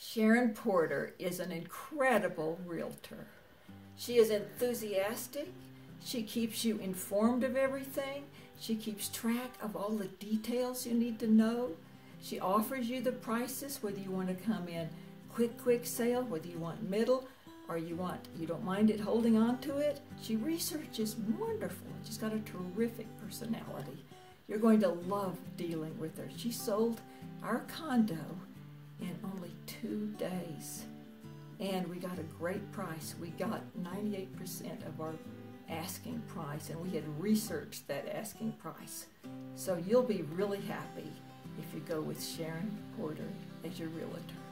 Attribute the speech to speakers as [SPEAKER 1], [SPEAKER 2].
[SPEAKER 1] Sharon Porter is an incredible realtor. She is enthusiastic. She keeps you informed of everything. She keeps track of all the details you need to know. She offers you the prices, whether you want to come in quick, quick sale, whether you want middle, or you want you don't mind it holding on to it. She researches wonderful. She's got a terrific personality. You're going to love dealing with her. She sold our condo in only two days. And we got a great price. We got 98% of our asking price, and we had researched that asking price. So you'll be really happy if you go with Sharon Porter as your realtor.